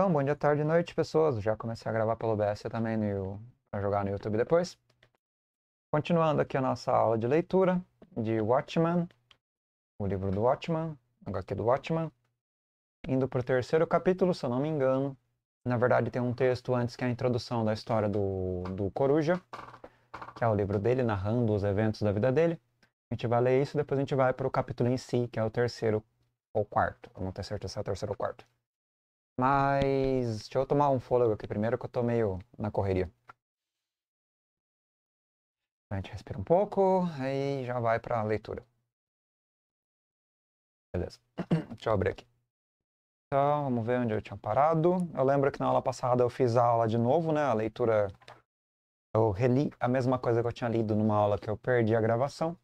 Então, bom dia, tarde e noite, pessoas. Já comecei a gravar pelo OBS também no, jogar no YouTube depois. Continuando aqui a nossa aula de leitura de Watchman, o livro do Watchman, HQ do Watchman. Indo para o terceiro capítulo, se eu não me engano. Na verdade, tem um texto antes que é a introdução da história do, do Coruja, que é o livro dele, narrando os eventos da vida dele. A gente vai ler isso, depois a gente vai para o capítulo em si, que é o terceiro ou quarto. Eu não tenho certeza se é o terceiro ou quarto. Mas deixa eu tomar um fôlego aqui primeiro, que eu tô meio na correria. A gente respira um pouco, aí já vai para a leitura. Beleza. Deixa eu abrir aqui. Então, vamos ver onde eu tinha parado. Eu lembro que na aula passada eu fiz a aula de novo, né? A leitura. Eu reli a mesma coisa que eu tinha lido numa aula que eu perdi a gravação.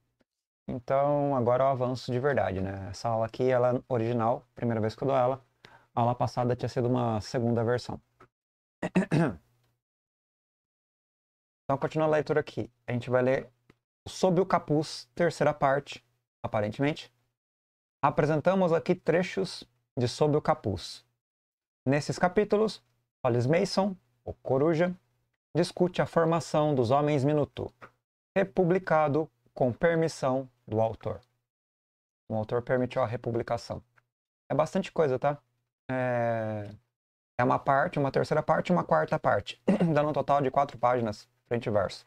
Então, agora eu avanço de verdade, né? Essa aula aqui, ela é original, primeira vez que eu dou ela. A aula passada tinha sido uma segunda versão. Então, continuando a leitura aqui. A gente vai ler Sob o Capuz, terceira parte, aparentemente. Apresentamos aqui trechos de Sob o Capuz. Nesses capítulos, Hollis Mason, o Coruja, discute a formação dos Homens Minuto, republicado com permissão do autor. O autor permitiu a republicação. É bastante coisa, tá? É, é uma parte, uma terceira parte e uma quarta parte, dando um total de quatro páginas, frente e verso.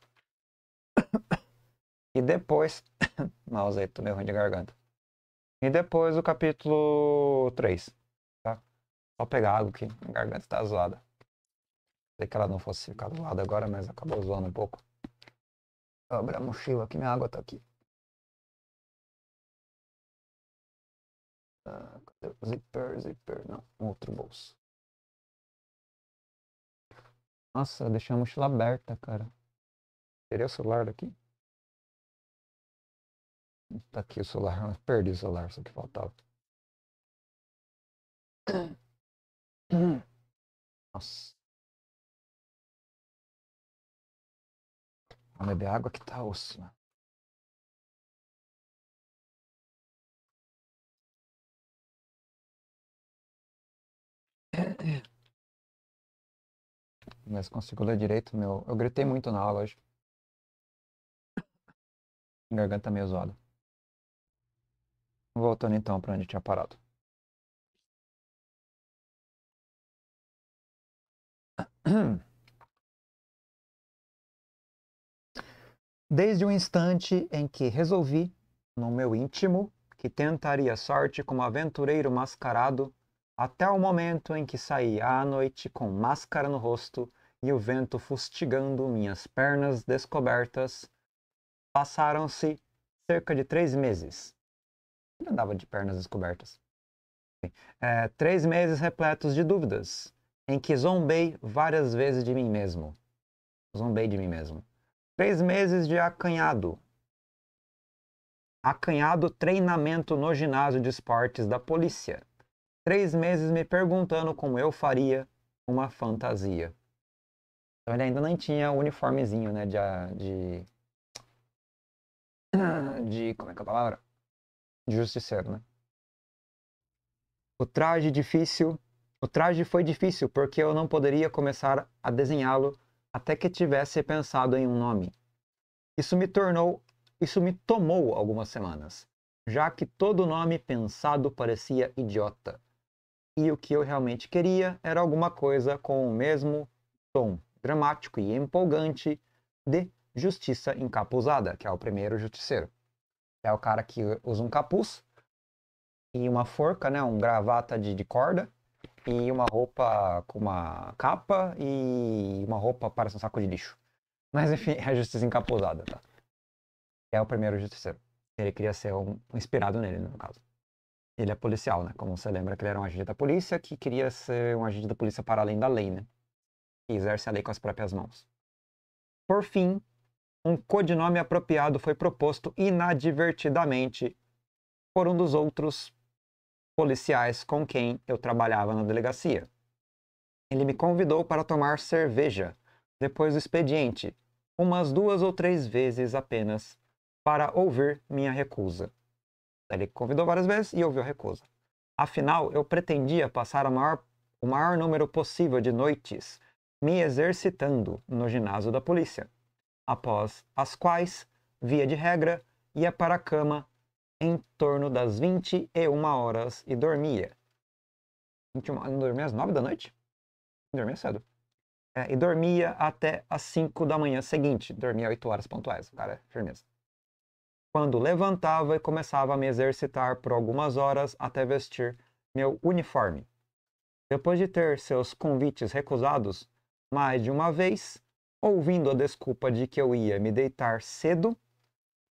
E depois. Mouse aí, tô meio ruim de garganta. E depois o capítulo 3. Tá? Só pegar água aqui, a garganta está zoada. Sei que ela não fosse ficar do lado agora, mas acabou zoando um pouco. Abra a mochila aqui, minha água tá aqui. Zíper, zíper? Não, outro bolso. Nossa, deixei a mochila aberta, cara. Tirei o celular daqui? Tá aqui o celular, perdi o celular, só que faltava. Nossa. Vamos beber água que tá osso. Né? Mas consigo ler direito, meu. Eu gritei muito na aula hoje. Garganta meio zoada. Voltando então para onde tinha parado. Desde o instante em que resolvi, no meu íntimo, que tentaria sorte como aventureiro mascarado, até o momento em que saí à noite com máscara no rosto e o vento fustigando minhas pernas descobertas, passaram-se cerca de três meses. Ele andava de pernas descobertas. É, três meses repletos de dúvidas, em que zombei várias vezes de mim mesmo. Zombei de mim mesmo. Três meses de acanhado. Acanhado treinamento no ginásio de esportes da polícia. Três meses me perguntando como eu faria uma fantasia. Então ele ainda não tinha o uniformezinho, né, de, de de. Como é que é a palavra? De justiceiro, né? O traje difícil. O traje foi difícil porque eu não poderia começar a desenhá-lo até que tivesse pensado em um nome. Isso me tornou. Isso me tomou algumas semanas, já que todo nome pensado parecia idiota. E o que eu realmente queria era alguma coisa com o mesmo tom dramático e empolgante de Justiça Encapuzada, que é o primeiro justiceiro. É o cara que usa um capuz e uma forca, né, um gravata de, de corda e uma roupa com uma capa e uma roupa para um saco de lixo. Mas enfim, é a Justiça Encapuzada, tá? É o primeiro justiceiro. Ele queria ser um, inspirado nele, no caso. Ele é policial, né? Como você lembra que ele era um agente da polícia que queria ser um agente da polícia para além da lei, né? E exerce a lei com as próprias mãos. Por fim, um codinome apropriado foi proposto inadvertidamente por um dos outros policiais com quem eu trabalhava na delegacia. Ele me convidou para tomar cerveja depois do expediente, umas duas ou três vezes apenas, para ouvir minha recusa. Ele convidou várias vezes e ouviu a recusa. Afinal, eu pretendia passar maior o maior número possível de noites me exercitando no ginásio da polícia, após as quais, via de regra, ia para a cama em torno das 21 horas e dormia. 21, dormia às 9 da noite? Dormia cedo. É, e dormia até às 5 da manhã seguinte. Dormia 8 horas pontuais. O cara é firmeza. Quando levantava e começava a me exercitar por algumas horas até vestir meu uniforme. Depois de ter seus convites recusados mais de uma vez, ouvindo a desculpa de que eu ia me deitar cedo,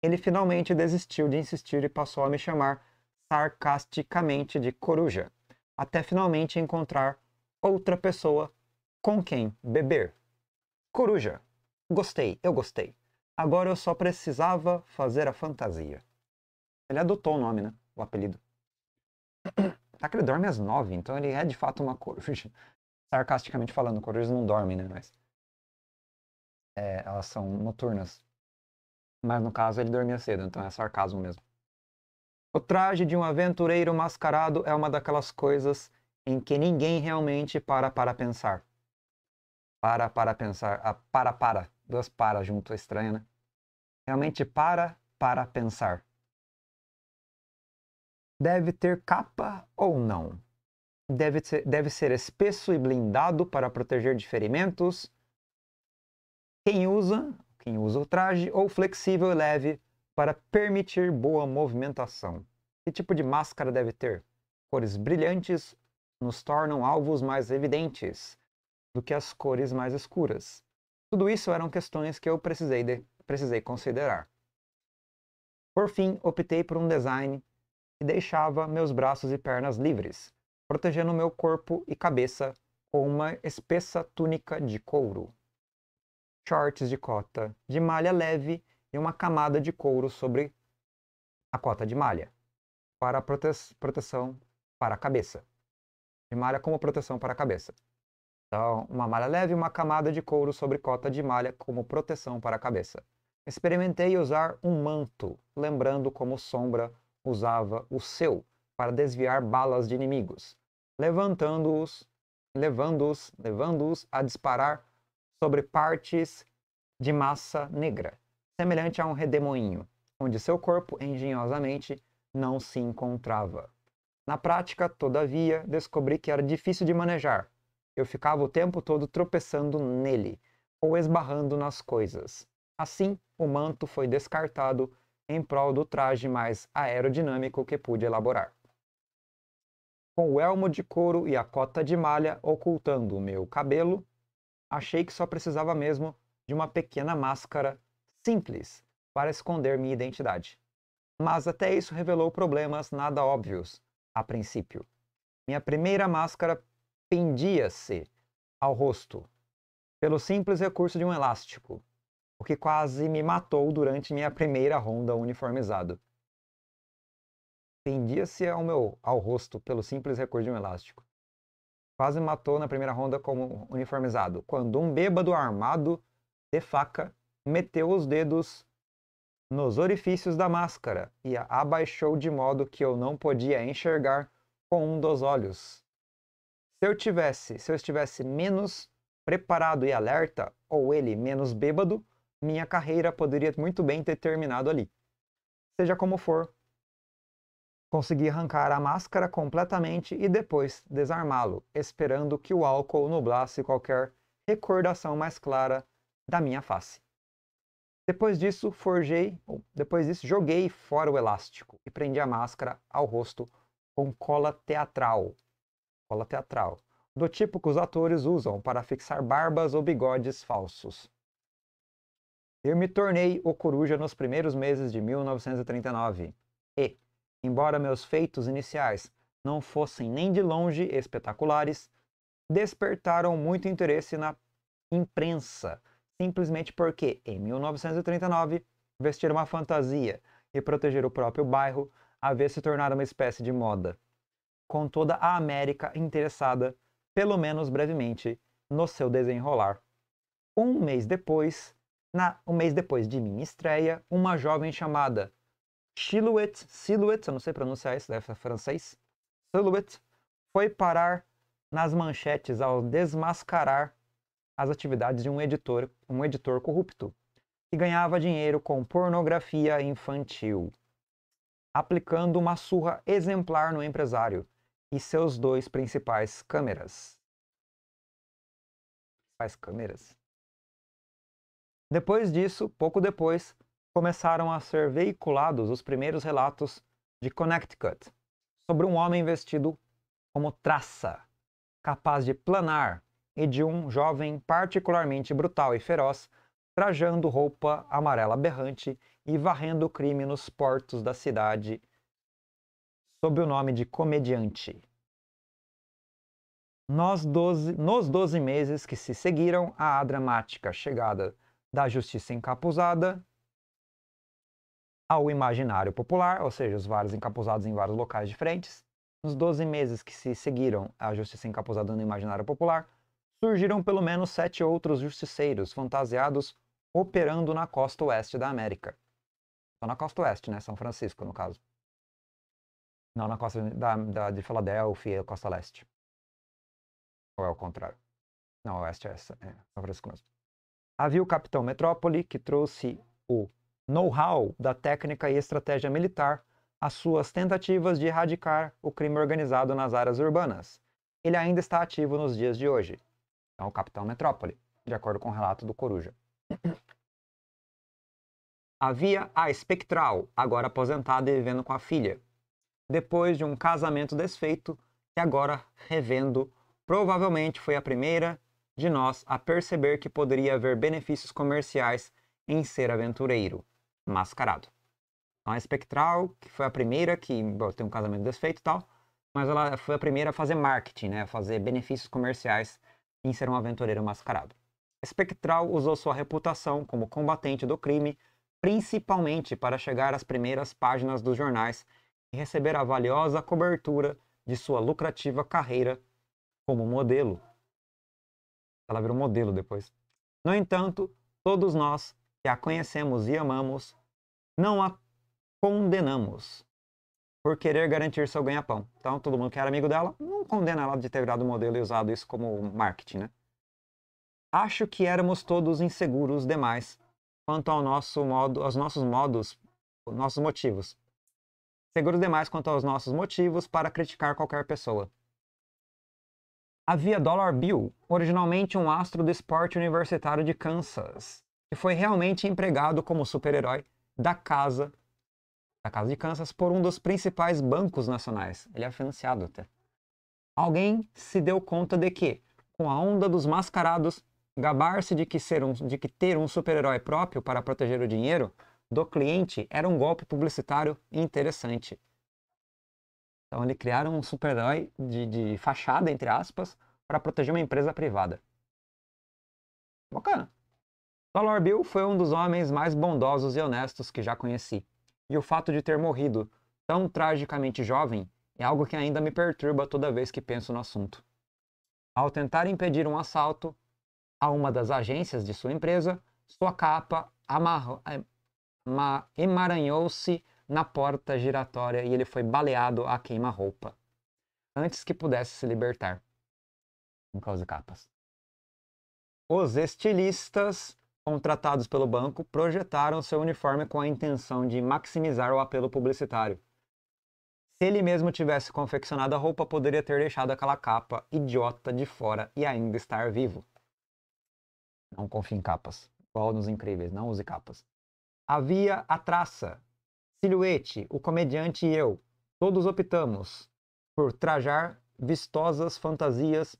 ele finalmente desistiu de insistir e passou a me chamar sarcasticamente de coruja, até finalmente encontrar outra pessoa com quem beber. Coruja. Gostei, eu gostei. Agora eu só precisava fazer a fantasia. Ele adotou o nome, né? O apelido. Tá que ele dorme às nove, então ele é de fato uma coruja. Sarcasticamente falando, corujas não dormem, né? Mas é, elas são noturnas. Mas no caso ele dormia cedo, então é sarcasmo mesmo. O traje de um aventureiro mascarado é uma daquelas coisas em que ninguém realmente para para pensar. Para para pensar. Ah, para para. Duas para junto, é estranho, né? Realmente para para pensar. Deve ter capa ou não? Deve ser, deve ser espesso e blindado para proteger de ferimentos. Quem usa, quem usa o traje, ou flexível e leve para permitir boa movimentação. Que tipo de máscara deve ter? Cores brilhantes nos tornam alvos mais evidentes do que as cores mais escuras. Tudo isso eram questões que eu precisei, de, precisei considerar. Por fim, optei por um design e deixava meus braços e pernas livres, protegendo meu corpo e cabeça com uma espessa túnica de couro. Shorts de cota de malha leve e uma camada de couro sobre a cota de malha, para prote proteção para a cabeça. De malha como proteção para a cabeça. Então, uma malha leve e uma camada de couro sobre cota de malha como proteção para a cabeça. Experimentei usar um manto, lembrando como sombra usava o seu para desviar balas de inimigos, levantando-os, levando-os, levando-os a disparar sobre partes de massa negra, semelhante a um redemoinho, onde seu corpo engenhosamente não se encontrava. Na prática, todavia, descobri que era difícil de manejar. Eu ficava o tempo todo tropeçando nele ou esbarrando nas coisas. Assim, o manto foi descartado em prol do traje mais aerodinâmico que pude elaborar. Com o elmo de couro e a cota de malha ocultando o meu cabelo, achei que só precisava mesmo de uma pequena máscara simples para esconder minha identidade. Mas até isso revelou problemas nada óbvios a princípio. Minha primeira máscara pendia-se ao rosto, pelo simples recurso de um elástico, o que quase me matou durante minha primeira ronda uniformizado. Pendia-se ao meu ao rosto pelo simples recurso de um elástico. Quase me matou na primeira ronda como uniformizado, quando um bêbado armado de faca meteu os dedos nos orifícios da máscara e a abaixou de modo que eu não podia enxergar com um dos olhos. Se eu tivesse, se eu estivesse menos preparado e alerta, ou ele menos bêbado, minha carreira poderia muito bem ter terminado ali. Seja como for, consegui arrancar a máscara completamente e depois desarmá-lo, esperando que o álcool nublasse qualquer recordação mais clara da minha face. Depois disso, forjei, depois disso, joguei fora o elástico e prendi a máscara ao rosto com cola teatral. Cola teatral, do tipo que os atores usam para fixar barbas ou bigodes falsos. Eu me tornei o coruja nos primeiros meses de 1939 e, embora meus feitos iniciais não fossem nem de longe espetaculares, despertaram muito interesse na imprensa, simplesmente porque, em 1939, vestir uma fantasia e proteger o próprio bairro havia se tornado uma espécie de moda, com toda a América interessada, pelo menos brevemente, no seu desenrolar. Um mês depois, na, um mês depois de minha estreia, uma jovem chamada Silhouette, Silhouette, eu não sei pronunciar isso, deve ser francês, Silhouette, foi parar nas manchetes ao desmascarar as atividades de um editor, um editor corrupto, que ganhava dinheiro com pornografia infantil, aplicando uma surra exemplar no empresário e seus dois principais câmeras. Faz câmeras. Depois disso, pouco depois, começaram a ser veiculados os primeiros relatos de Connecticut sobre um homem vestido como traça, capaz de planar, e de um jovem particularmente brutal e feroz, trajando roupa amarela berrante e varrendo o crime nos portos da cidade sob o nome de comediante. Nos 12, nos 12 meses que se seguiram à dramática chegada da justiça encapuzada ao imaginário popular, ou seja, os vários encapuzados em vários locais diferentes, nos 12 meses que se seguiram à justiça encapuzada no imaginário popular, surgiram pelo menos sete outros justiceiros fantasiados operando na costa oeste da América. Só na costa oeste, né? São Francisco, no caso. Não na costa da, da, de Filadélfia, costa leste. Ou é o contrário? Não, oeste é, essa, é São Francisco mesmo. Havia o capitão Metrópole, que trouxe o know-how da técnica e estratégia militar às suas tentativas de erradicar o crime organizado nas áreas urbanas. Ele ainda está ativo nos dias de hoje. É o capitão Metrópole, de acordo com o relato do Coruja. Havia a espectral, agora aposentada e vivendo com a filha, depois de um casamento desfeito, que agora revendo, provavelmente foi a primeira de nós a perceber que poderia haver benefícios comerciais em ser aventureiro, mascarado. Então, a Espectral, que foi a primeira que bom, tem um casamento desfeito e tal, mas ela foi a primeira a fazer marketing, né, a fazer benefícios comerciais em ser um aventureiro mascarado. Espectral usou sua reputação como combatente do crime principalmente para chegar às primeiras páginas dos jornais receber a valiosa cobertura de sua lucrativa carreira como modelo. Ela virou modelo depois. No entanto, todos nós que a conhecemos e amamos, não a condenamos por querer garantir seu ganha-pão. Então, todo mundo que era amigo dela não condena ela de ter virado modelo e usado isso como marketing, né? Acho que éramos todos inseguros demais quanto ao nosso modo, aos nossos modos, nossos motivos. Seguros demais quanto aos nossos motivos para criticar qualquer pessoa. Havia Dollar Bill, originalmente um astro do esporte universitário de Kansas, que foi realmente empregado como super-herói da casa da casa de Kansas por um dos principais bancos nacionais. Ele é financiado até. Alguém se deu conta de que, com a onda dos mascarados, gabar-se de que, ser um, de que ter um super-herói próprio para proteger o dinheiro do cliente era um golpe publicitário interessante. Então, eles criaram um super-herói de, de fachada, entre aspas, para proteger uma empresa privada. Bacana. Dollar Bill foi um dos homens mais bondosos e honestos que já conheci. E o fato de ter morrido tão tragicamente jovem é algo que ainda me perturba toda vez que penso no assunto. Ao tentar impedir um assalto a uma das agências de sua empresa, sua capa emaranhou-se na porta giratória e ele foi baleado a queima-roupa, antes que pudesse se libertar. Em causa capas. Os estilistas contratados pelo banco projetaram seu uniforme com a intenção de maximizar o apelo publicitário. Se ele mesmo tivesse confeccionado a roupa, poderia ter deixado aquela capa idiota de fora e ainda estar vivo. Não confie em capas. Igual nos incríveis, não use capas. Havia a traça, silhuete, o comediante e eu. Todos optamos por trajar vistosas fantasias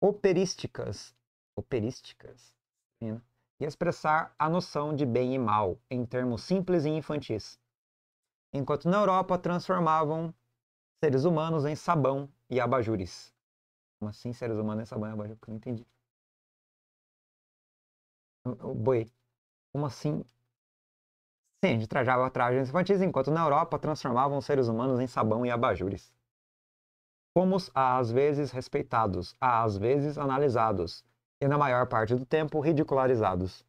operísticas. Operísticas? Né? e expressar a noção de bem e mal em termos simples e infantis. Enquanto na Europa transformavam seres humanos em sabão e abajures. Como assim seres humanos em sabão e abajur? Eu não entendi. Boi. Como assim? Sim, a gente trajava trajes infantis, enquanto na Europa transformavam seres humanos em sabão e abajures. Fomos às vezes respeitados, às vezes analisados, e, na maior parte do tempo, ridicularizados.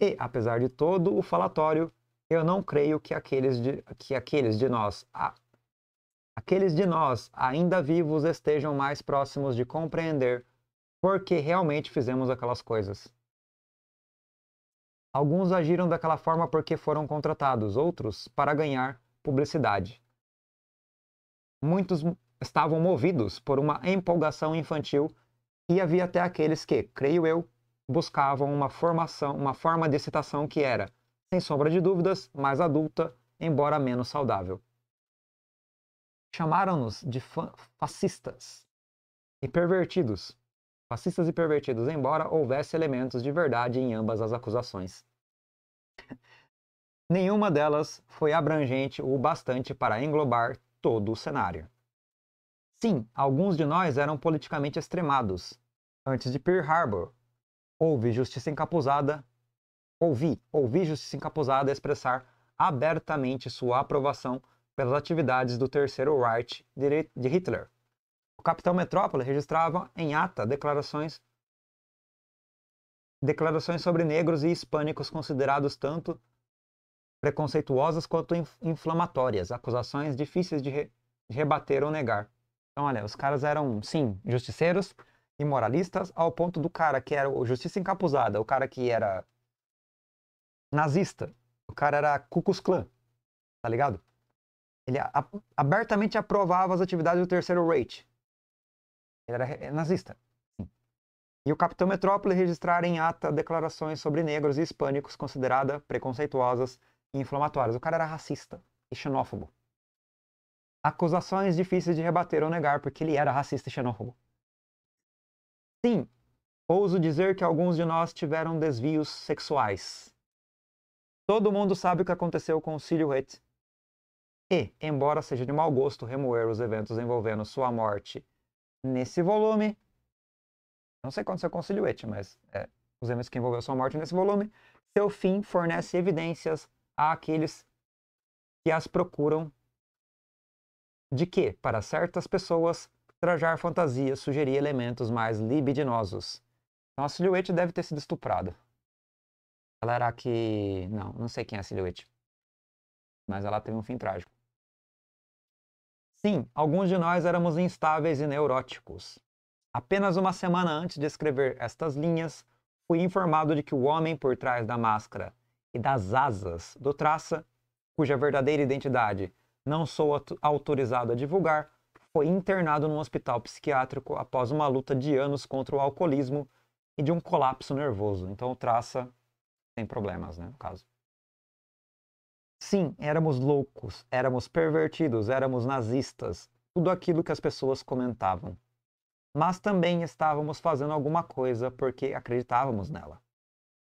E, apesar de todo o falatório, eu não creio que aqueles de, que aqueles de nós a, aqueles de nós ainda vivos estejam mais próximos de compreender por que realmente fizemos aquelas coisas. Alguns agiram daquela forma porque foram contratados, outros para ganhar publicidade. Muitos estavam movidos por uma empolgação infantil e havia até aqueles que, creio eu, buscavam uma formação, uma forma de excitação que era, sem sombra de dúvidas, mais adulta, embora menos saudável. Chamaram-nos de fascistas e pervertidos. Fascistas e pervertidos, embora houvesse elementos de verdade em ambas as acusações. Nenhuma delas foi abrangente o bastante para englobar todo o cenário. Sim, alguns de nós eram politicamente extremados. Antes de Pearl Harbor, houve justiça encapuzada, ouvi, ouvi justiça encapuzada expressar abertamente sua aprovação pelas atividades do Terceiro Reich de Hitler. O capitão Metrópole registrava em ata declarações declarações sobre negros e hispânicos considerados tanto preconceituosas quanto inflamatórias, acusações difíceis de, re de rebater ou negar. Então, olha, os caras eram, sim, justiceiros e moralistas, ao ponto do cara que era o justiça encapuzada, o cara que era nazista, o cara era Ku Klux Klan, tá ligado? Ele abertamente aprovava as atividades do Terceiro Reich. Ele era é nazista. E o capitão Metrópole registrar em ata declarações sobre negros e hispânicos consideradas preconceituosas e inflamatórias. O cara era racista e xenófobo. Acusações difíceis de rebater ou negar, porque ele era racista e xenófobo. Sim, ouso dizer que alguns de nós tiveram desvios sexuais. Todo mundo sabe o que aconteceu com o Silhouette. E, embora seja de mau gosto remoer os eventos envolvendo sua morte nesse volume, não sei o que aconteceu com o Silhouette, mas é, os eventos que envolveram sua morte nesse volume, seu fim fornece evidências àqueles que as procuram de que, para certas pessoas, trajar fantasias sugeria elementos mais libidinosos. Então a Silhouette deve ter sido estuprada. Ela era que... Não, não sei quem é a Silhouette. Mas ela teve um fim trágico. Sim, alguns de nós éramos instáveis e neuróticos. Apenas uma semana antes de escrever estas linhas, fui informado de que o homem por trás da máscara e das asas do traça, cuja verdadeira identidade não sou autorizado a divulgar, foi internado num hospital psiquiátrico após uma luta de anos contra o alcoolismo e de um colapso nervoso. Então o traça tem problemas, né, no caso. Sim, éramos loucos, éramos pervertidos, éramos nazistas, tudo aquilo que as pessoas comentavam. Mas também estávamos fazendo alguma coisa porque acreditávamos nela.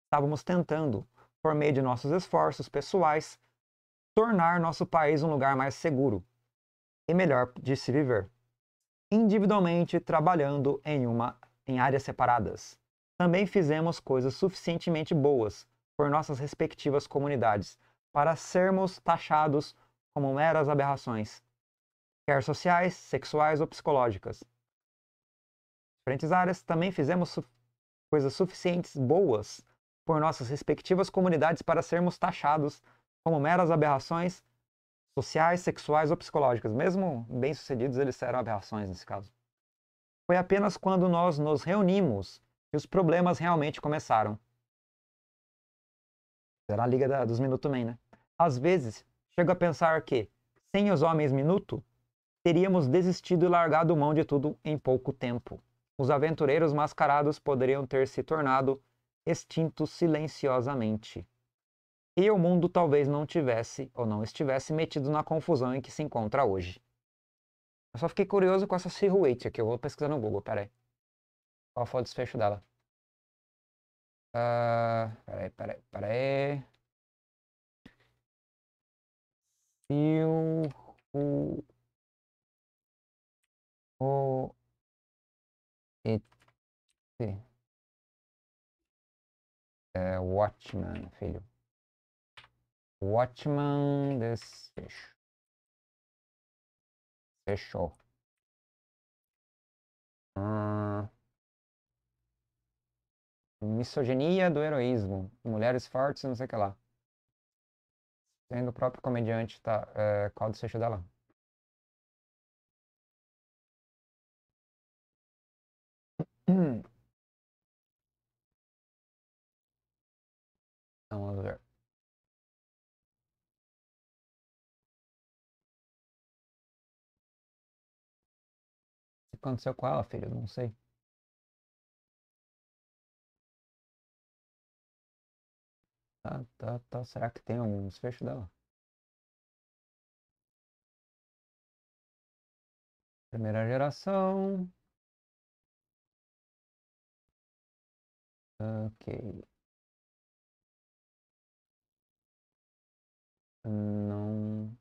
Estávamos tentando, por meio de nossos esforços pessoais, tornar nosso país um lugar mais seguro e melhor de se viver. Individualmente, trabalhando em uma em áreas separadas. Também fizemos coisas suficientemente boas por nossas respectivas comunidades para sermos taxados como meras aberrações, quer sociais, sexuais ou psicológicas. Diferentes áreas também fizemos su coisas suficientes boas por nossas respectivas comunidades para sermos taxados como meras aberrações sociais, sexuais ou psicológicas. Mesmo bem-sucedidos, eles eram aberrações nesse caso. Foi apenas quando nós nos reunimos que os problemas realmente começaram. Era a Liga da, dos Minuto Man, né? Às vezes, chego a pensar que, sem os homens Minuto, teríamos desistido e largado mão de tudo em pouco tempo. Os aventureiros mascarados poderiam ter se tornado extintos silenciosamente e o mundo talvez não tivesse ou não estivesse metido na confusão em que se encontra hoje. Eu só fiquei curioso com essa silhouette aqui, eu vou pesquisar no Google, peraí. Qual foi o desfecho dela? Uh, peraí, peraí, peraí. Sil... O... O... E... É, Watchman, filho. Watchman desfecho. Fechou. Hum. Misoginia do heroísmo. Mulheres fortes, não sei o que lá. Sendo o próprio comediante tá, é, do Seixo dela? Então, vamos ver. O que aconteceu com ela, filho? Não sei. Tá, tá, tá. Será que tem algum desfecho dela? Primeira geração. Ok. Não.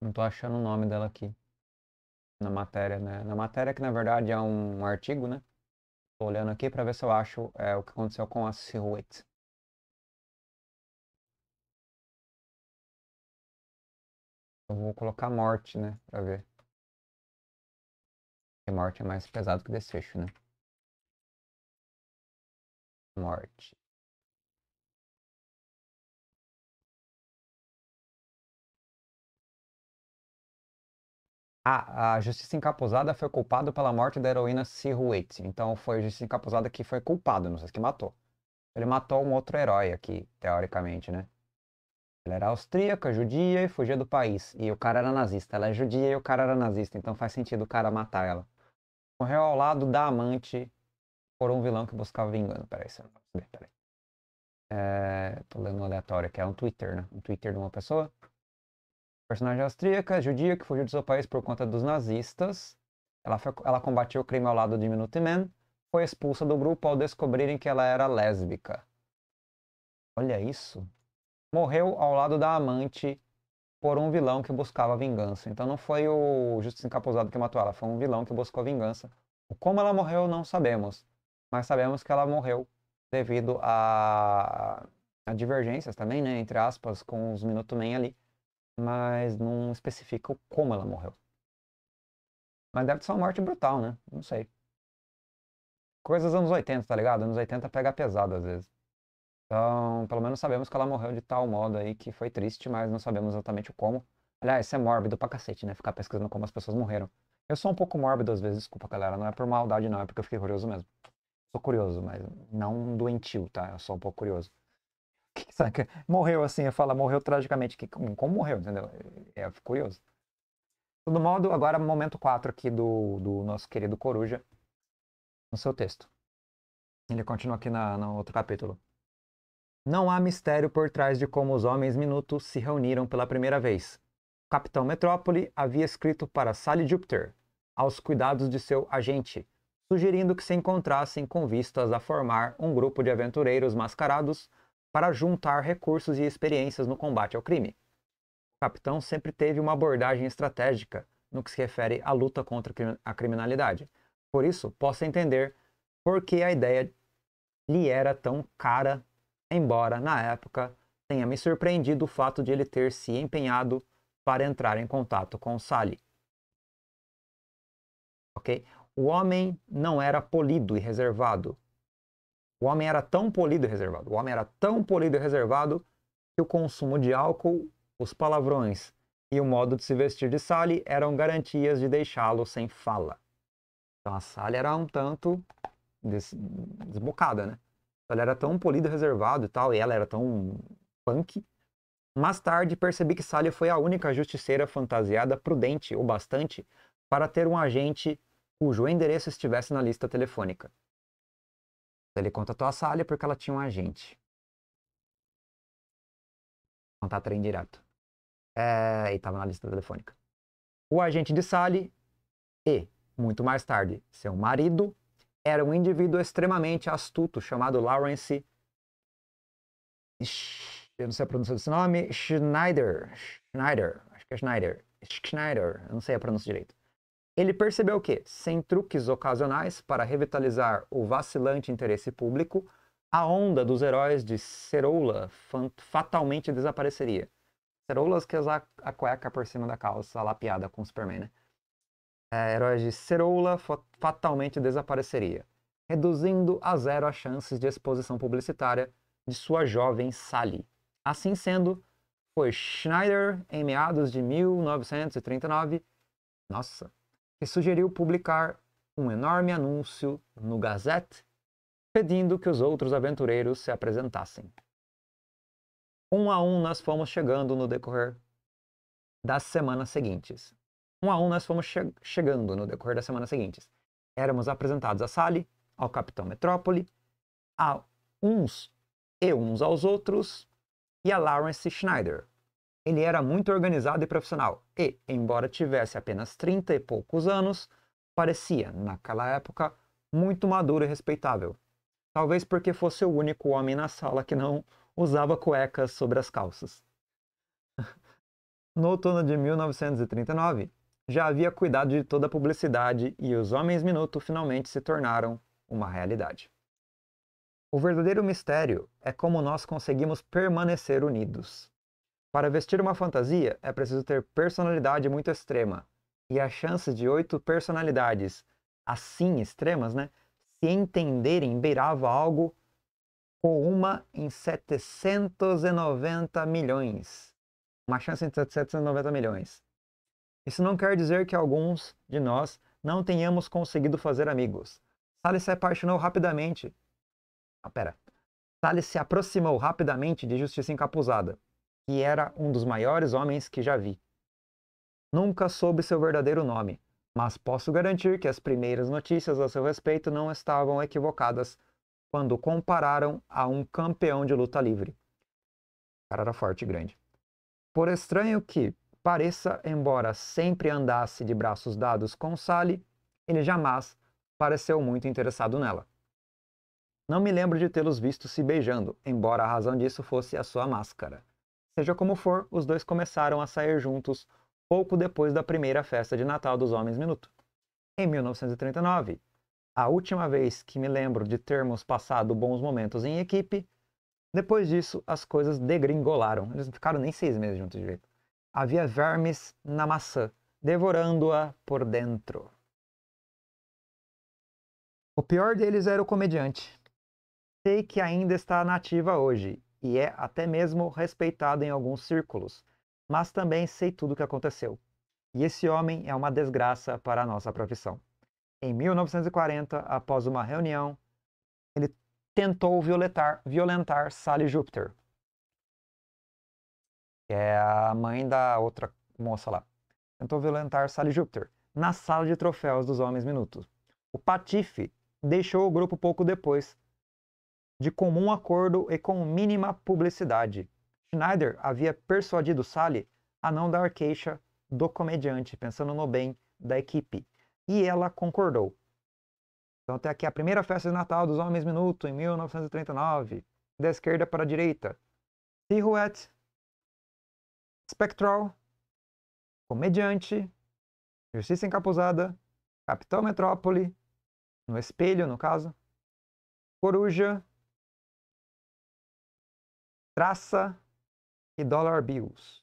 Não tô achando o nome dela aqui. Na matéria, né? Na matéria que na verdade é um artigo, né? Tô olhando aqui para ver se eu acho é, o que aconteceu com a Silhouette. Eu vou colocar morte, né? Pra ver. Porque morte é mais pesado que desfecho, né? Morte. Ah, a Justiça Encapuzada foi culpado pela morte da heroína Silhouette. Então foi a Justiça Encapuzada que foi culpado, não sei se que matou. Ele matou um outro herói aqui, teoricamente, né? Ela era austríaca, judia e fugia do país. E o cara era nazista. Ela é judia e o cara era nazista. Então faz sentido o cara matar ela. Morreu ao lado da amante por um vilão que buscava vingança. Peraí, você não vai saber, peraí. É, tô lendo um aleatório, que é um Twitter, né? Um Twitter de uma pessoa. Personagem austríaca, judia, que fugiu do seu país por conta dos nazistas. Ela, foi, ela combatiu o crime ao lado de Minutemen. Foi expulsa do grupo ao descobrirem que ela era lésbica. Olha isso morreu ao lado da amante por um vilão que buscava vingança. Então não foi o Justiça Encapuzado que matou ela, foi um vilão que buscou vingança. Como ela morreu, não sabemos. Mas sabemos que ela morreu devido a, a divergências também, né? Entre aspas, com os Minutemen ali. Mas não especifica como ela morreu. Mas deve ser uma morte brutal, né? Não sei. Coisas dos anos 80, tá ligado? Anos 80 pega pesado às vezes. Então, pelo menos sabemos que ela morreu de tal modo aí que foi triste, mas não sabemos exatamente como. Aliás, isso é mórbido pra cacete, né? Ficar pesquisando como as pessoas morreram. Eu sou um pouco mórbido às vezes, desculpa galera, não é por maldade não, é porque eu fiquei curioso mesmo. Sou curioso, mas não doentio, tá? Eu sou um pouco curioso. Morreu assim, eu falo, morreu tragicamente. Que, como morreu, entendeu? É, fico curioso. Todo modo, agora momento 4 aqui do, do nosso querido Coruja, no seu texto. Ele continua aqui na, no outro capítulo. Não há mistério por trás de como os homens minutos se reuniram pela primeira vez. O capitão Metrópole havia escrito para Sally Jupiter, aos cuidados de seu agente, sugerindo que se encontrassem com vistas a formar um grupo de aventureiros mascarados para juntar recursos e experiências no combate ao crime. O capitão sempre teve uma abordagem estratégica no que se refere à luta contra a criminalidade. Por isso, posso entender por que a ideia lhe era tão cara embora, na época, tenha me surpreendido o fato de ele ter se empenhado para entrar em contato com Sally. Ok? O homem não era polido e reservado. O homem era tão polido e reservado. O homem era tão polido e reservado que o consumo de álcool, os palavrões e o modo de se vestir de Sally eram garantias de deixá-lo sem fala. Então a Sally era um tanto des desbocada, né? Ele era tão polido, reservado e tal, e ela era tão punk. Mais tarde percebi que Sally foi a única justiceira fantasiada prudente o bastante para ter um agente cujo endereço estivesse na lista telefônica. Ele contatou a Sally porque ela tinha um agente. Contato era indireto. É, e estava na lista telefônica. O agente de Sally e, muito mais tarde, seu marido era um indivíduo extremamente astuto chamado Lawrence. Eu não sei a pronúncia desse nome. Schneider. Schneider. Acho que é Schneider. Schneider. Eu não sei a pronúncia direito. Ele percebeu que, sem truques ocasionais para revitalizar o vacilante interesse público, a onda dos heróis de Ceroula fatalmente desapareceria. Ceroulas que usar a cueca por cima da calça lapiada com Superman, né? é, heróis de Ceroula fatalmente desapareceria, reduzindo a zero as chances de exposição publicitária de sua jovem Sally. Assim sendo, Foi Schneider, em meados de 1939, nossa, que sugeriu publicar um enorme anúncio no Gazette pedindo que os outros aventureiros se apresentassem. Um a um nós fomos chegando no decorrer das semanas seguintes. Um a um nós fomos che chegando no decorrer das semanas seguintes. Éramos apresentados a Sally, ao Capitão Metrópole, a uns e uns aos outros, e a Lawrence Schneider. Ele era muito organizado e profissional, e, embora tivesse apenas 30 e poucos anos, parecia, naquela época, muito maduro e respeitável. Talvez porque fosse o único homem na sala que não usava cuecas sobre as calças. No outono de 1939, já havia cuidado de toda a publicidade e os Homens Minuto finalmente se tornaram uma realidade. O verdadeiro mistério é como nós conseguimos permanecer unidos. Para vestir uma fantasia é preciso ter personalidade muito extrema, e a chance de oito personalidades assim extremas, né, se entenderem beirava algo com uma em 790 milhões. Uma chance em 790 milhões. Isso não quer dizer que alguns de nós não tenhamos conseguido fazer amigos. Sally se apaixonou rapidamente ah, pera. Salles se aproximou rapidamente de Justiça Encapuzada, que era um dos maiores homens que já vi. Nunca soube seu verdadeiro nome, mas posso garantir que as primeiras notícias a seu respeito não estavam equivocadas quando compararam a um campeão de luta livre. O cara era forte e grande. Por estranho que pareça, embora sempre andasse de braços dados com Sally, ele jamais pareceu muito interessado nela. Não me lembro de tê-los visto se beijando, embora a razão disso fosse a sua máscara. Seja como for, os dois começaram a sair juntos pouco depois da primeira festa de Natal dos Homens Minuto. Em 1939, a última vez que me lembro de termos passado bons momentos em equipe, depois disso as coisas degringolaram. Eles não ficaram nem seis meses juntos direito. Havia vermes na maçã, devorando-a por dentro. O pior deles era o comediante, sei que ainda está nativa hoje e é até mesmo respeitada em alguns círculos, mas também sei tudo o que aconteceu. E esse homem é uma desgraça para a nossa profissão. Em 1940, após uma reunião, ele tentou violentar, violentar Sally Júpiter, que é a mãe da outra moça lá. Tentou violentar Sally Júpiter na sala de troféus dos Homens Minutos. O Patife deixou o grupo pouco depois, de comum acordo e com mínima publicidade. Schneider havia persuadido Sally a não dar queixa do comediante, pensando no bem da equipe, e ela concordou. Então, até aqui a primeira festa de Natal dos Homens Minuto, em 1939, da esquerda para a direita. Silhouette, Spectral, Comediante, Justiça Encapuzada, Capitão Metrópole, no espelho, no caso, Coruja, Traça e Dollar Bills.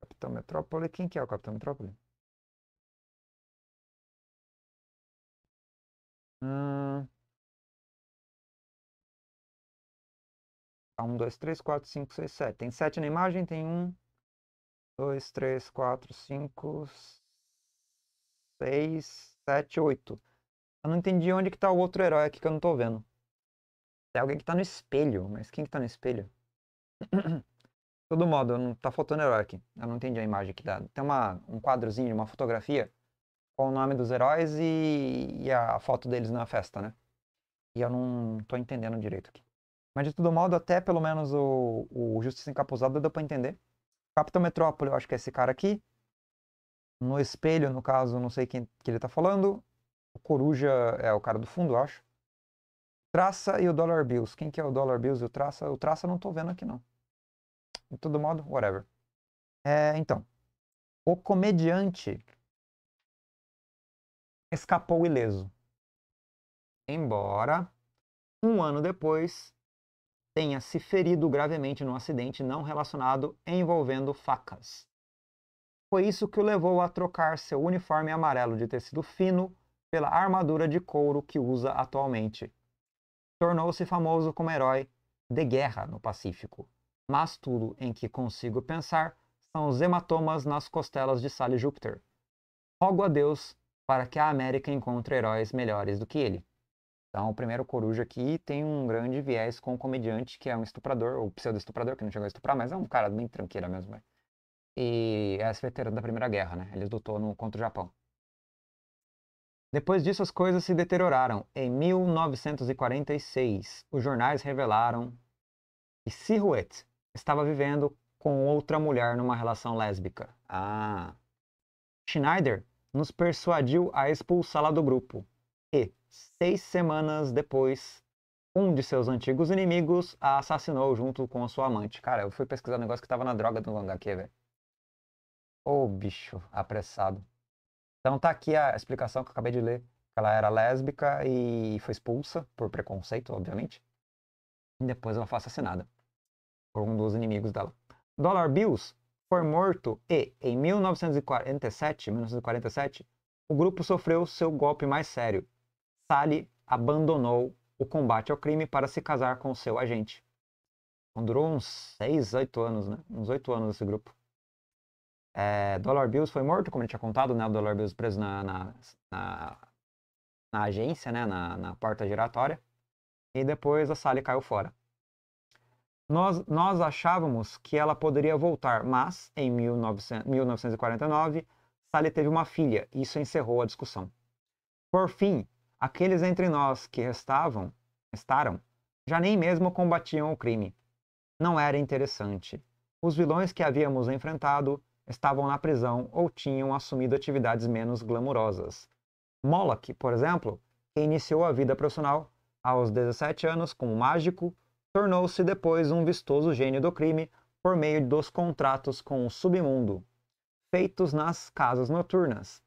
Capitão Metrópole. Quem que é o Capitão Metrópole? Hum... Um, dois, três, quatro, cinco, seis, sete. Tem sete na imagem, tem um, dois, três, quatro, cinco, seis, sete, oito. Eu não entendi onde que tá o outro herói aqui que eu não tô vendo. É alguém que tá no espelho, mas quem que tá no espelho? Todo modo, não tá faltando herói aqui. Eu não entendi a imagem que dá. Tem uma, um quadrozinho, uma fotografia com o nome dos heróis e, e a foto deles na festa, né? E eu não tô entendendo direito aqui. Mas de todo modo, até pelo menos o, o Justiça Encapuzada deu pra entender. Capitão Metrópole, eu acho que é esse cara aqui. No espelho, no caso, não sei quem que ele tá falando. O Coruja é o cara do fundo, eu acho. Traça e o Dollar Bills. Quem que é o Dollar Bills e o Traça? O Traça eu não tô vendo aqui, não. De todo modo, whatever. É, então, o comediante escapou ileso. Embora, um ano depois, tenha se ferido gravemente num acidente não relacionado envolvendo facas. Foi isso que o levou a trocar seu uniforme amarelo de tecido fino pela armadura de couro que usa atualmente tornou-se famoso como herói de guerra no Pacífico, mas tudo em que consigo pensar são os hematomas nas costelas de Sally Júpiter. Rogo a Deus para que a América encontre heróis melhores do que ele. Então, o primeiro coruja aqui tem um grande viés com o comediante, que é um estuprador, ou pseudo-estuprador, que não chegou a estuprar, mas é um cara bem tranqueira mesmo. Né? E é veterano da Primeira Guerra, né? Ele lutou no, contra o Japão. Depois disso, as coisas se deterioraram. Em 1946, os jornais revelaram que Silhouette estava vivendo com outra mulher numa relação lésbica. Ah. Schneider nos persuadiu a expulsá-la do grupo. E, seis semanas depois, um de seus antigos inimigos a assassinou junto com a sua amante. Cara, eu fui pesquisar um negócio que tava na droga do HQ, velho. Ô, bicho, apressado. Então tá aqui a explicação que eu acabei de ler. Ela era lésbica e foi expulsa por preconceito, obviamente. E depois ela foi assassinada por um dos inimigos dela. Dollar Bills foi morto e, em 1947, 1947 o grupo sofreu seu golpe mais sério. Sally abandonou o combate ao crime para se casar com seu agente. Então, durou uns 6, 8 anos, né? Uns 8 anos esse grupo. É, Dollar Bills foi morto, como eu tinha contado, né? O Dollar Bills preso na, na, na, na agência, né? Na, na porta giratória. E depois a Sally caiu fora. Nós, nós achávamos que ela poderia voltar, mas em 1900, 1949, Sally teve uma filha isso encerrou a discussão. Por fim, aqueles entre nós que restavam, restaram, já nem mesmo combatiam o crime. Não era interessante. Os vilões que havíamos enfrentado estavam na prisão ou tinham assumido atividades menos glamurosas. Moloch, por exemplo, que iniciou a vida profissional aos 17 anos como mágico, tornou-se depois um vistoso gênio do crime por meio dos contratos com o submundo, feitos nas casas noturnas.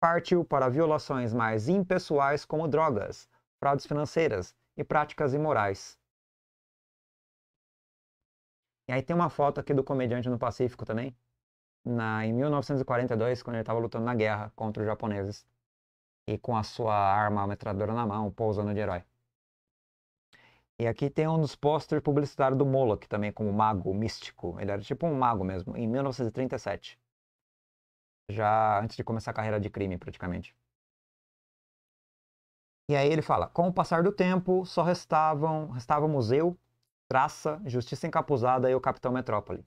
Partiu para violações mais impessoais como drogas, fraudes financeiras e práticas imorais. E aí tem uma foto aqui do comediante no Pacífico também, na, em 1942, quando ele estava lutando na guerra contra os japoneses. E com a sua arma metralhadora na mão, pousando de herói. E aqui tem um dos pôsteres publicitários do Moloch também, como mago místico. Ele era tipo um mago mesmo, em 1937. Já antes de começar a carreira de crime, praticamente. E aí ele fala: com o passar do tempo, só restavam, restávamos eu, Traça, Justiça Encapuzada e o Capitão Metrópole.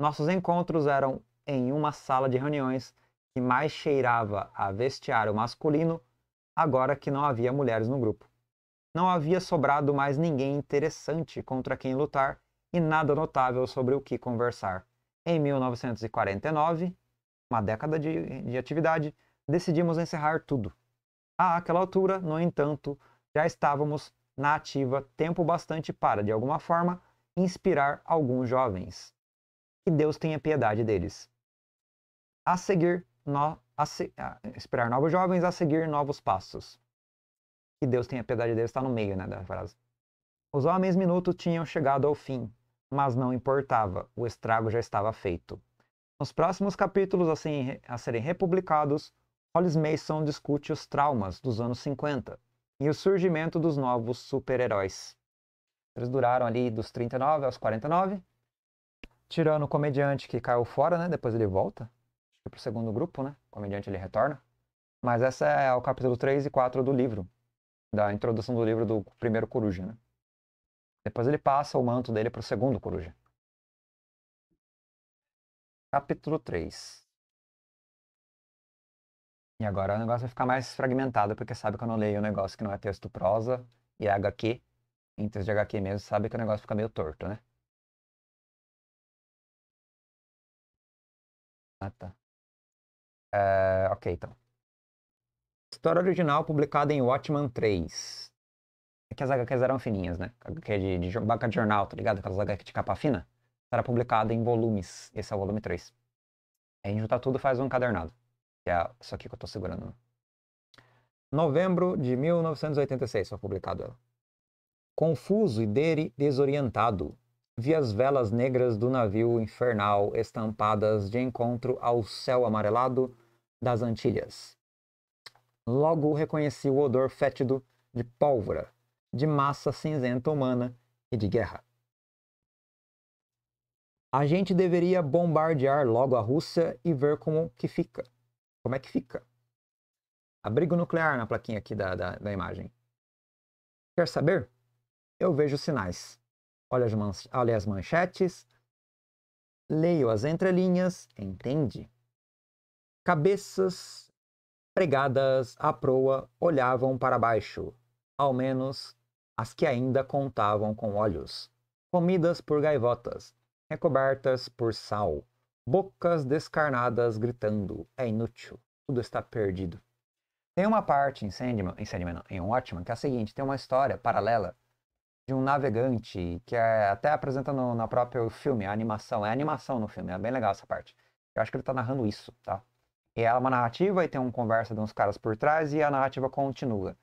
Nossos encontros eram em uma sala de reuniões que mais cheirava a vestiário masculino, agora que não havia mulheres no grupo. Não havia sobrado mais ninguém interessante contra quem lutar e nada notável sobre o que conversar. Em 1949, uma década de, de atividade, decidimos encerrar tudo. A aquela altura, no entanto, já estávamos na ativa tempo bastante para, de alguma forma, inspirar alguns jovens. Que Deus tenha piedade deles a seguir, no, a se, a esperar novos jovens, a seguir novos passos. Que Deus tenha piedade deles, está no meio né, da frase. Os homens minutos tinham chegado ao fim, mas não importava, o estrago já estava feito. Nos próximos capítulos assim, a serem republicados, Hollis Mason discute os traumas dos anos 50 e o surgimento dos novos super-heróis. Eles duraram ali dos 39 aos 49, tirando o comediante que caiu fora, né? Depois ele volta para o segundo grupo, né? O comediante ele retorna. Mas essa é o capítulo 3 e 4 do livro, da introdução do livro do primeiro coruja, né? Depois ele passa o manto dele para o segundo coruja. Capítulo 3. E agora o negócio vai ficar mais fragmentado, porque sabe que eu não leio um negócio que não é texto prosa e é HQ. Em texto de HQ mesmo, sabe que o negócio fica meio torto, né? Ah, tá. É, ok, então. História original publicada em Watchman 3. É que as HQs eram fininhas, né? HQ de, de banca de jornal, tá ligado? Aquelas HQ de capa fina. Era publicada em volumes. Esse é o volume 3. Aí a gente junta tudo faz um encadernado. Que é isso aqui que eu tô segurando. Novembro de 1986 foi publicado ela. Confuso e desorientado, vi as velas negras do navio infernal estampadas de encontro ao céu amarelado das Antilhas. Logo reconheci o odor fétido de pólvora, de massa cinzenta humana e de guerra. A gente deveria bombardear logo a Rússia e ver como que fica. Como é que fica? Abrigo nuclear na plaquinha aqui da, da, da imagem. Quer saber? Eu vejo sinais. Olha as, man olha as manchetes, leio as entrelinhas, entende? Cabeças pregadas à proa olhavam para baixo, ao menos as que ainda contavam com olhos, comidas por gaivotas, recobertas por sal, bocas descarnadas gritando: é inútil, tudo está perdido. Tem uma parte em Sandman, em, Sandman, em Watchman que é a seguinte: tem uma história paralela de um navegante que é até apresenta no, no próprio filme, a animação. É a animação no filme, é bem legal essa parte. Eu acho que ele está narrando isso, tá? E é uma narrativa e tem uma conversa de uns caras por trás e a narrativa continua.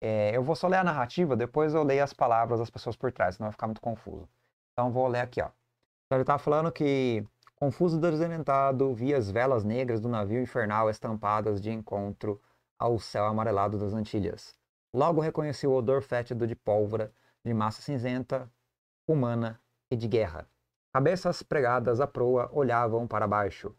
É, eu vou só ler a narrativa, depois eu leio as palavras das pessoas por trás, senão vai ficar muito confuso. Então vou ler aqui, ó. Então, ele está falando que, confuso e desorientado, via as velas negras do navio infernal estampadas de encontro ao céu amarelado das Antilhas. Logo reconheci o odor fétido de pólvora, de massa cinzenta, humana e de guerra. Cabeças pregadas à proa olhavam para baixo,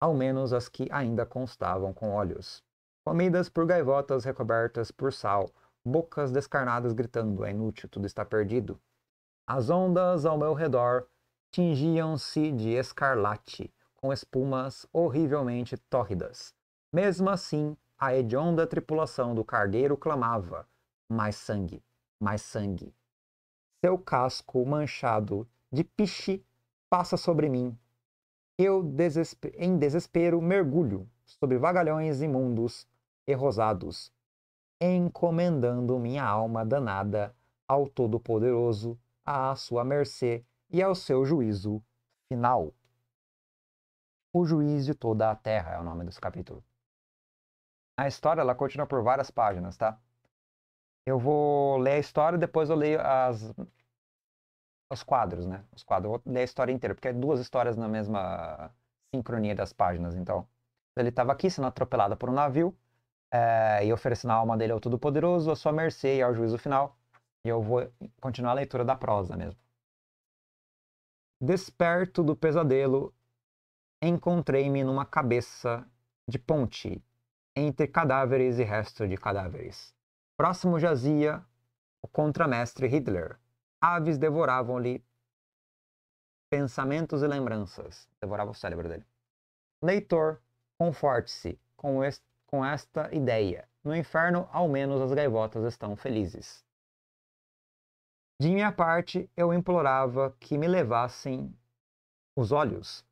ao menos as que ainda constavam com olhos. Comidas por gaivotas recobertas por sal, bocas descarnadas gritando: é inútil, tudo está perdido. As ondas ao meu redor tingiam-se de escarlate, com espumas horrivelmente tórridas. Mesmo assim, a hedionda tripulação do cargueiro clamava: mais sangue, mais sangue. Seu casco manchado de piche passa sobre mim. Eu, desesper em desespero, mergulho sobre vagalhões imundos e rosados, encomendando minha alma danada ao Todo-Poderoso, à sua mercê e ao seu juízo final. O juiz de toda a terra é o nome desse capítulo. A história ela continua por várias páginas, tá? Eu vou ler a história depois eu leio as, os quadros, né? Os quadros. Eu vou ler a história inteira, porque é duas histórias na mesma sincronia das páginas. Então, ele estava aqui sendo atropelado por um navio é, e oferecendo a alma dele ao Todo-Poderoso, à sua mercê e ao juízo final. E eu vou continuar a leitura da prosa mesmo. Desperto do pesadelo, encontrei-me numa cabeça de ponte entre cadáveres e resto de cadáveres. Próximo jazia o contramestre Hitler. Aves devoravam-lhe pensamentos e lembranças. Devorava o cérebro dele. Leitor, conforte-se com, com esta ideia. No inferno, ao menos as gaivotas estão felizes. De minha parte, eu implorava que me levassem os olhos,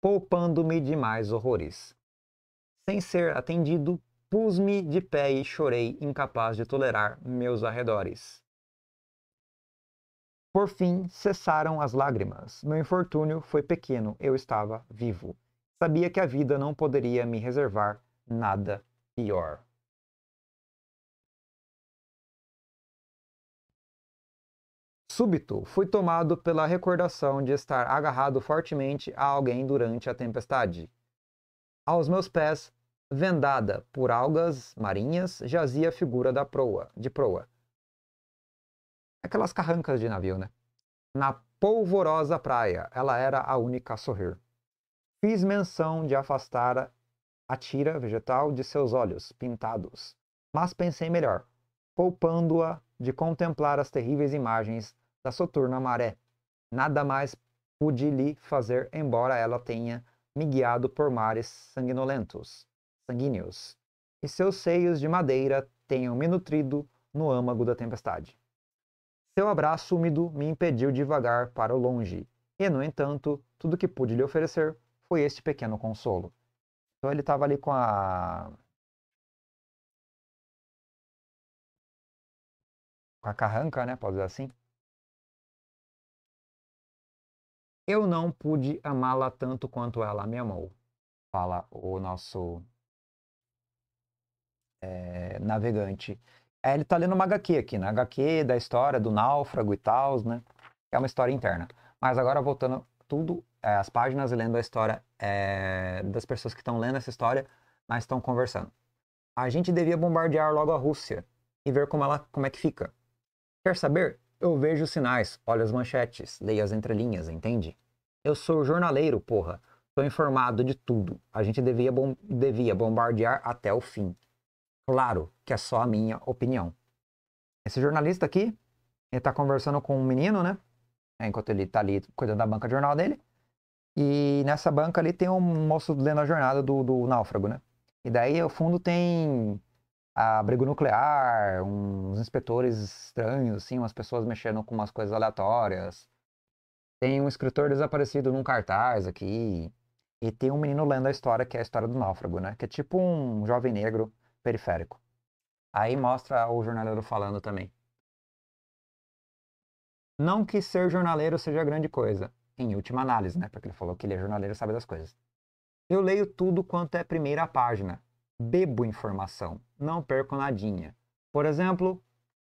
poupando-me de mais horrores. Sem ser atendido, pus-me de pé e chorei, incapaz de tolerar meus arredores. Por fim, cessaram as lágrimas. Meu infortúnio foi pequeno, eu estava vivo. Sabia que a vida não poderia me reservar nada pior. Súbito, fui tomado pela recordação de estar agarrado fortemente a alguém durante a tempestade. Aos meus pés, vendada por algas marinhas, jazia a figura da proa, de proa. Aquelas carrancas de navio, né? Na polvorosa praia, ela era a única a sorrir. Fiz menção de afastar a tira vegetal de seus olhos pintados, mas pensei melhor, poupando-a de contemplar as terríveis imagens da soturna maré. Nada mais pude lhe fazer, embora ela tenha me guiado por mares sanguinolentos, sanguíneos, e seus seios de madeira tenham me nutrido no âmago da tempestade. Seu abraço úmido me impediu de vagar para o longe, e, no entanto, tudo que pude lhe oferecer foi este pequeno consolo. Então ele estava ali com a. com a carranca, né? Pode dizer assim. Eu não pude amá-la tanto quanto ela me amou, fala o nosso é, navegante. É, ele está lendo uma HQ aqui, né? HQ da história do náufrago e tal, né? É uma história interna. Mas agora voltando tudo, é, as páginas lendo a história é, das pessoas que estão lendo essa história, mas estão conversando. A gente devia bombardear logo a Rússia e ver como, ela, como é que fica. Quer saber? Eu vejo os sinais, olho as manchetes, leio as entrelinhas, entende? Eu sou jornaleiro, porra. Estou informado de tudo. A gente devia, bom... devia bombardear até o fim. Claro que é só a minha opinião. Esse jornalista aqui, ele tá conversando com um menino, né? Enquanto ele tá ali cuidando da banca de jornal dele. E nessa banca ali tem um moço lendo a jornada do, do náufrago, né? E daí, ao fundo, tem abrigo nuclear, uns inspetores estranhos, assim, umas pessoas mexendo com umas coisas aleatórias. Tem um escritor desaparecido num cartaz aqui. E tem um menino lendo a história, que é a história do náufrago, né? Que é tipo um jovem negro periférico. Aí mostra o jornaleiro falando também. Não que ser jornaleiro seja grande coisa, em última análise, né? Porque ele falou que ele é jornaleiro sabe das coisas. Eu leio tudo quanto é primeira página, bebo informação, não perco nadinha. Por exemplo,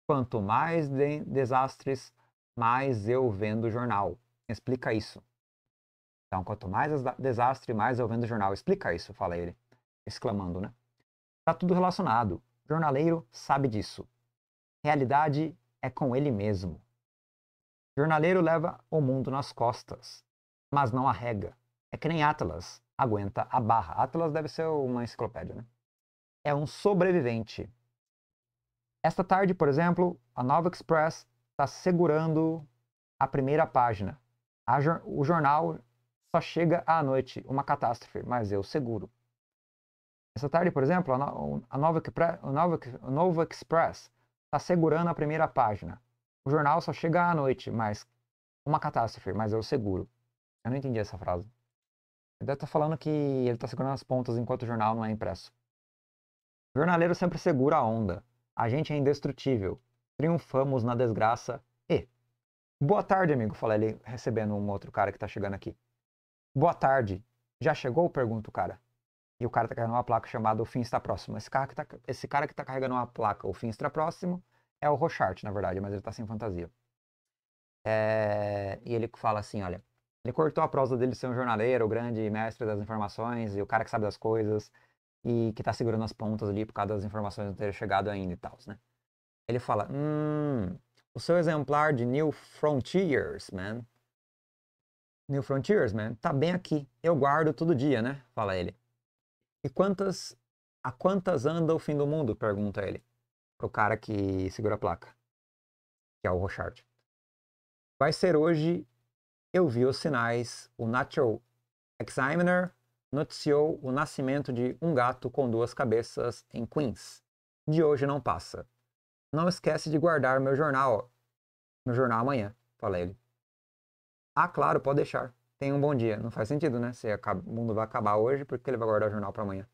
quanto mais de desastres, mais eu vendo jornal. Explica isso. Então, quanto mais desastre, mais eu vendo jornal. Explica isso, fala ele, exclamando, né? Tá tudo relacionado. Jornaleiro sabe disso. Realidade é com ele mesmo. Jornaleiro leva o mundo nas costas, mas não arrega. É que nem Atlas, aguenta a barra. Atlas deve ser uma enciclopédia, né? é um sobrevivente. Esta tarde, por exemplo, a Nova Express está segurando a primeira página. A, o jornal só chega à noite, uma catástrofe, mas eu seguro. Essa tarde, por exemplo, a, Nova, a Nova, a Nova Express está segurando a primeira página. O jornal só chega à noite, mas uma catástrofe, mas eu seguro. Eu não entendi essa frase. Ele deve estar tá falando que ele está segurando as pontas enquanto o jornal não é impresso. Jornaleiro sempre segura a onda. A gente é indestrutível. Triunfamos na desgraça. E. Boa tarde, amigo, fala ele, recebendo um outro cara que tá chegando aqui. Boa tarde. Já chegou? Pergunta o cara. E o cara tá carregando uma placa chamada O Fim Está Próximo. Esse cara que tá, esse cara que tá carregando uma placa O Fim Está Próximo é o Rochart, na verdade, mas ele tá sem fantasia. É... E ele fala assim, olha, ele cortou a prosa dele de ser um jornaleiro, o grande mestre das informações e o cara que sabe das coisas e que está segurando as pontas ali por causa das informações não terem chegado ainda e tal, né? Ele fala, hum, o seu exemplar de New Frontiers, man, New Frontiers, man, tá bem aqui. Eu guardo todo dia, né? Fala ele. E quantas, a quantas anda o fim do mundo? Pergunta ele. Pro cara que segura a placa. Que é o Rochard. Vai ser hoje, eu vi os sinais, o Natural Examiner noticiou o nascimento de um gato com duas cabeças em Queens. De hoje não passa. Não esquece de guardar meu jornal. Meu jornal amanhã, falei ele. Ah, claro, pode deixar. Tenha um bom dia. Não faz sentido, né? Se o mundo vai acabar hoje, porque ele vai guardar o jornal para amanhã.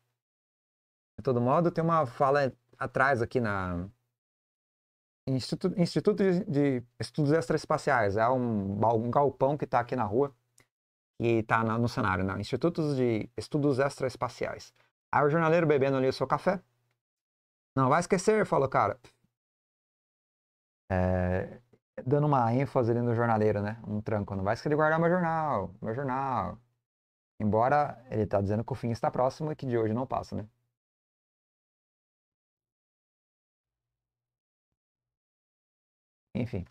De todo modo, tem uma fala atrás aqui na Instituto, Instituto de Estudos Extraespaciais. É um, um galpão que está aqui na rua que está no cenário, né? Institutos de Estudos Extraespaciais. Aí o jornaleiro bebendo ali o seu café. Não vai esquecer, falou cara. É, dando uma ênfase ali no jornaleiro, né? Um tranco. Não vai esquecer de guardar meu jornal, meu jornal. Embora ele está dizendo que o fim está próximo e que de hoje não passa, né? Enfim,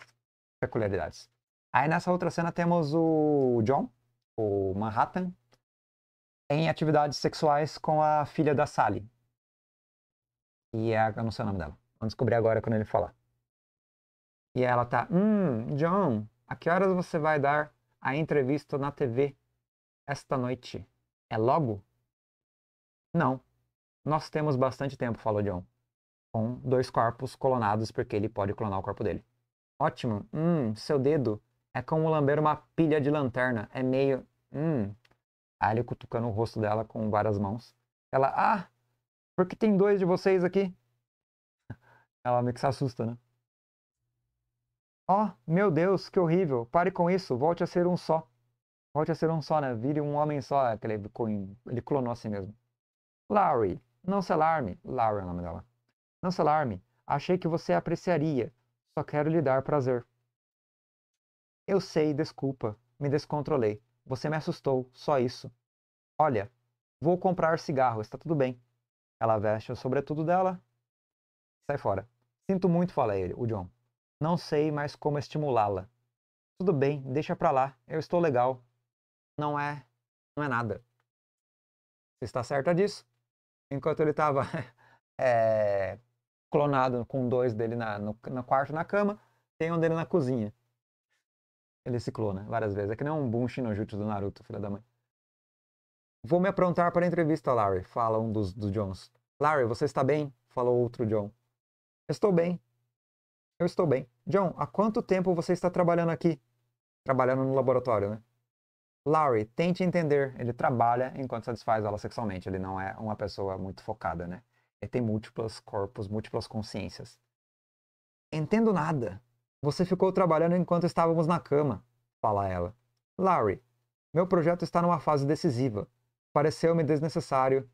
peculiaridades. Aí nessa outra cena temos o John, o Manhattan, em atividades sexuais com a filha da Sally. E é, eu não sei o nome dela. Vamos descobrir agora quando ele falar. E ela tá, hum, John, a que horas você vai dar a entrevista na TV esta noite? É logo? Não. Nós temos bastante tempo, falou John. Com dois corpos clonados, porque ele pode clonar o corpo dele. Ótimo. Hum, seu dedo é como lamber uma pilha de lanterna. É meio. Hum. Aí ele cutucando o rosto dela com várias mãos. Ela, ah, por que tem dois de vocês aqui? Ela meio que se assusta, né? Oh, meu Deus, que horrível. Pare com isso. Volte a ser um só. Volte a ser um só, né? Vire um homem só. É que ele, ele clonou a si mesmo. Larry, não se alarme. Larry é o nome dela. Não se alarme. Achei que você apreciaria. Só quero lhe dar prazer. Eu sei, desculpa, me descontrolei. Você me assustou, só isso. Olha, vou comprar cigarro, está tudo bem. Ela veste o sobretudo dela. Sai fora. Sinto muito, fala ele, o John. Não sei mais como estimulá-la. Tudo bem, deixa pra lá, eu estou legal. não é, não é nada. Você está certa disso? Enquanto ele estava é, clonado com dois dele na, no, no quarto na cama, tem um dele na cozinha. Ele se clona várias vezes. É que nem um Bunshi no Jutsu do Naruto, filha da mãe. Vou me aprontar para a entrevista, Larry, fala um dos, dos Johns. Larry, você está bem? Falou outro John. Estou bem. Eu estou bem. John, há quanto tempo você está trabalhando aqui? Trabalhando no laboratório, né? Larry, tente entender. Ele trabalha enquanto satisfaz ela sexualmente. Ele não é uma pessoa muito focada, né? Ele tem múltiplos corpos, múltiplas consciências. Entendo nada. Você ficou trabalhando enquanto estávamos na cama, fala ela. Larry, meu projeto está numa fase decisiva. Pareceu-me desnecessário.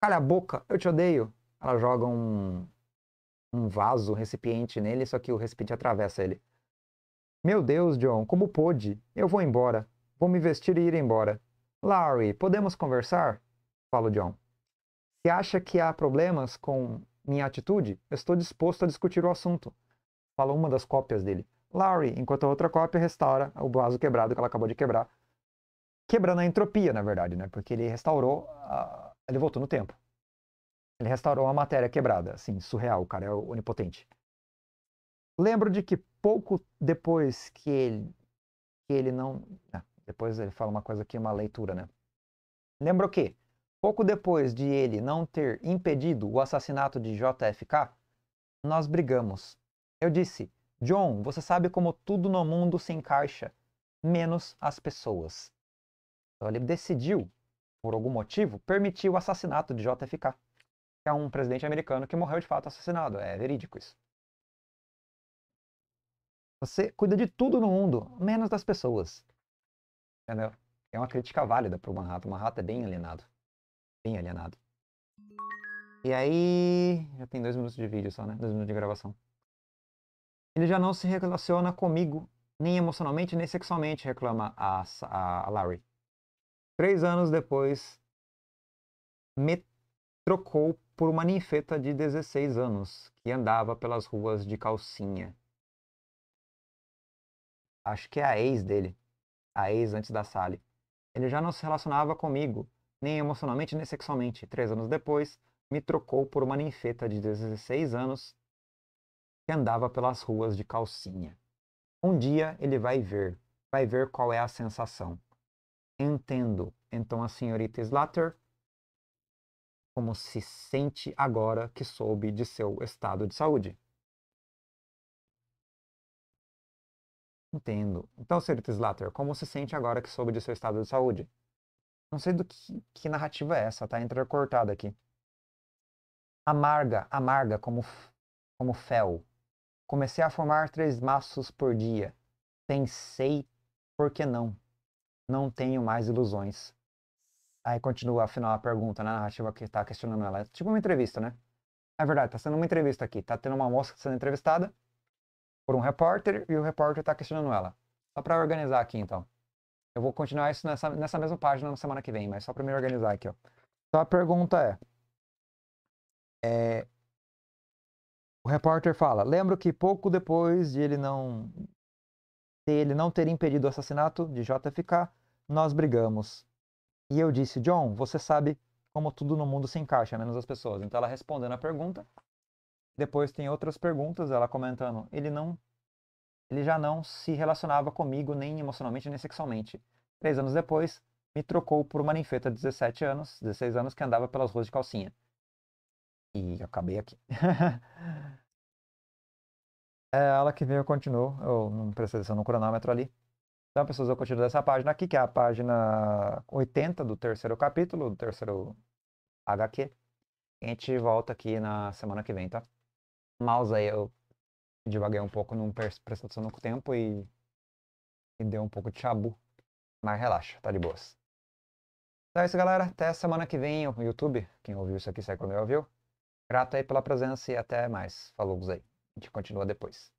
Cala a boca, eu te odeio. Ela joga um, um vaso, um recipiente nele, só que o recipiente atravessa ele. Meu Deus, John, como pôde? Eu vou embora. Vou me vestir e ir embora. Larry, podemos conversar? Fala o John. Se acha que há problemas com minha atitude, estou disposto a discutir o assunto. Fala uma das cópias dele. Larry, enquanto a outra cópia restaura o vaso quebrado que ela acabou de quebrar quebrando a entropia, na verdade, né? Porque ele restaurou, a... ele voltou no tempo. Ele restaurou a matéria quebrada, assim, surreal, o cara é onipotente. Lembro de que pouco depois que ele, que ele não... Ah, depois ele fala uma coisa aqui, uma leitura, né? Lembro que, pouco depois de ele não ter impedido o assassinato de JFK, nós brigamos. Eu disse, John, você sabe como tudo no mundo se encaixa, menos as pessoas. Então ele decidiu, por algum motivo, permitir o assassinato de JFK, é um presidente americano que morreu de fato assassinado. É verídico isso. Você cuida de tudo no mundo, menos das pessoas. Entendeu? É uma crítica válida para o Manhattan. O Manhattan é bem alienado. Bem alienado. E aí. Já tem dois minutos de vídeo só, né? Dois minutos de gravação. Ele já não se relaciona comigo, nem emocionalmente, nem sexualmente, reclama a, a, a Larry. Três anos depois, me trocou por uma ninfeta de 16 anos que andava pelas ruas de calcinha. Acho que é a ex dele, a ex antes da Sally. Ele já não se relacionava comigo, nem emocionalmente nem sexualmente. Três anos depois, me trocou por uma ninfeta de 16 anos que andava pelas ruas de calcinha. Um dia ele vai ver, vai ver qual é a sensação. Entendo. Então a senhorita Slater como se sente agora que soube de seu estado de saúde. Entendo. Então, senhorita Slater, como se sente agora que soube de seu estado de saúde? Não sei do que, que narrativa é essa, tá entrecortada aqui. Amarga, amarga como, como fel. Comecei a formar três maços por dia. Pensei, por que não? não tenho mais ilusões. Aí continua, afinal, a pergunta na narrativa que está questionando ela. É tipo uma entrevista, né? É verdade, está sendo uma entrevista aqui. Está tendo uma moça sendo entrevistada por um repórter e o repórter está questionando ela. Só para organizar aqui, então. Eu vou continuar isso nessa, nessa mesma página na semana que vem, mas só para me organizar aqui, ó. Então a pergunta é, é... O repórter fala, lembro que pouco depois de ele não se ele não ter impedido o assassinato de JFK, nós brigamos. E eu disse, John, você sabe como tudo no mundo se encaixa, menos as pessoas. Então ela respondendo a pergunta. Depois tem outras perguntas, ela comentando, ele não ele já não se relacionava comigo nem emocionalmente nem sexualmente. Três anos depois, me trocou por uma ninfeta de 17 anos, 16 anos, que andava pelas ruas de calcinha. E acabei aqui. É ela que veio, eu continuo. Eu não prestei atenção no cronômetro ali. Então, pessoas, eu continuo dessa página aqui, que é a página 80 do terceiro capítulo, do terceiro HQ. A gente volta aqui na semana que vem, tá? Mouse aí, eu devaguei um pouco, não prestei atenção no tempo e, e deu um pouco de chabu. Mas relaxa, tá de boas. Então é isso, galera. Até semana que vem no YouTube. Quem ouviu isso aqui, sai quando ouviu. Grato aí pela presença e até mais. Falou aí. A gente continua depois.